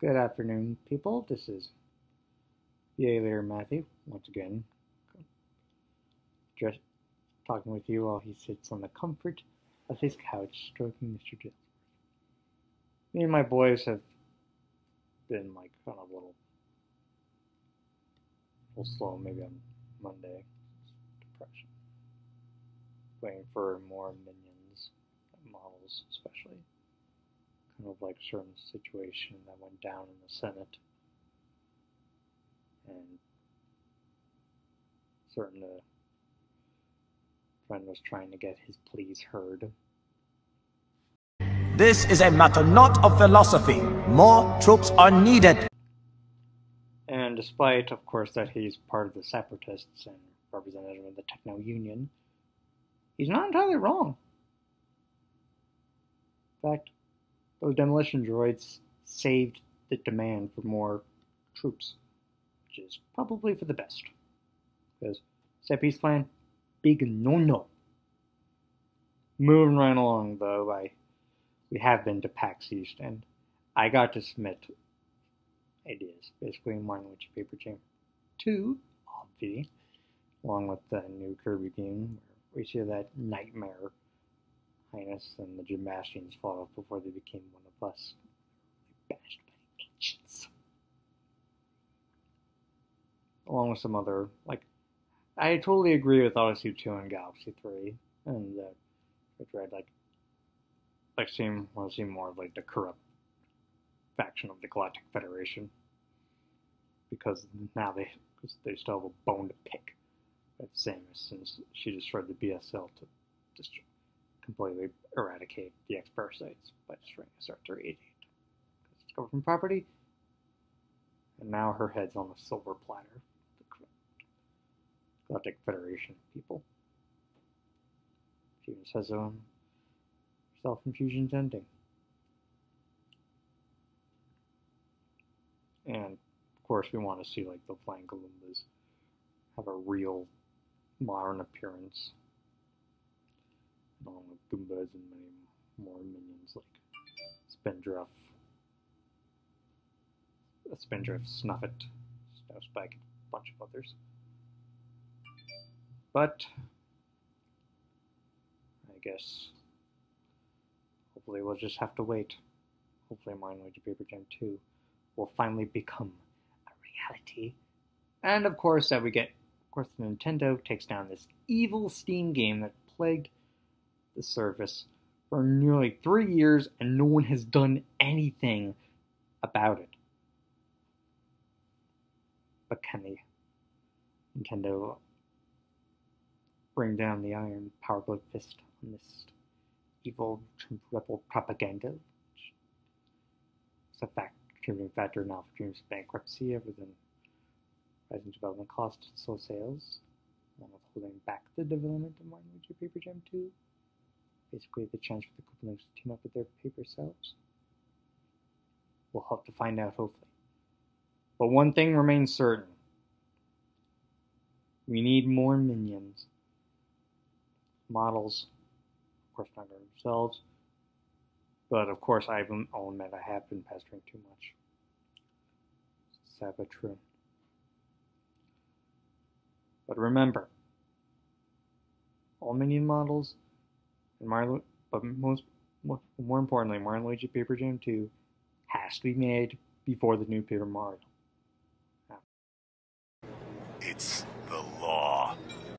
Good afternoon, people. This is Yay Later Matthew, once again, just talking with you while he sits on the comfort of his couch, stroking Mr. Jill. Me and my boys have been like kind of a little, a little slow, maybe on Monday. Depression. Waiting for more minions, models especially kind of like certain situation that went down in the Senate. And certain uh, friend was trying to get his pleas heard. This is a matter not of philosophy. More troops are needed. And despite, of course, that he's part of the separatists and representative of the Techno Union, he's not entirely wrong. In fact, those demolition droids saved the demand for more troops, which is probably for the best. Because set piece plan, big no no. Moving right along though, I we have been to PAX East and I got to submit ideas, basically in mine which Paper Jam two, obviously, along with the new Kirby game where we see that nightmare Hyness and the Jambastions fought off before they became one of us. Banished by the ancients. Along with some other, like, I totally agree with Odyssey 2 and Galaxy 3, and uh, which read, like, like, seem, want to see more of, like, the corrupt faction of the Galactic Federation. Because now they, cause they still have a bone to pick. With Samus, since she destroyed the BSL to destroy completely eradicate the X parasites by destroying SR388. It's from property, and now her head's on a silver platter. The Galactic Federation people. She even says um, self-infusion's ending. And of course, we want to see like the Flying Galoombas have a real modern appearance along with Goombas and many more minions like Spindrift, a Spindrift, Snuffit, Snowspike, a bunch of others. But I guess hopefully we'll just have to wait. Hopefully Mind Wager Paper Jam 2 will finally become a reality. And of course that we get of course Nintendo takes down this evil Steam game that plagued the service for nearly three years and no one has done anything about it. But can the Nintendo bring down the iron power glove fist on this evil rebel propaganda? It's a fact contributing factor in Alpha Dream's bankruptcy other than rising development costs and slow sales, along with holding back the development of Mario Paper Jam 2 basically the chance for the Koopalings to team up with their paper selves? We'll have to find out, hopefully. But one thing remains certain. We need more minions. Models, of course, not themselves. But of course, I own that I have been pestering too much. Sad. But remember, all minion models and Mario, but most more importantly, Mario Luigi Paper Jam 2 has to be made before the new Paper Mario.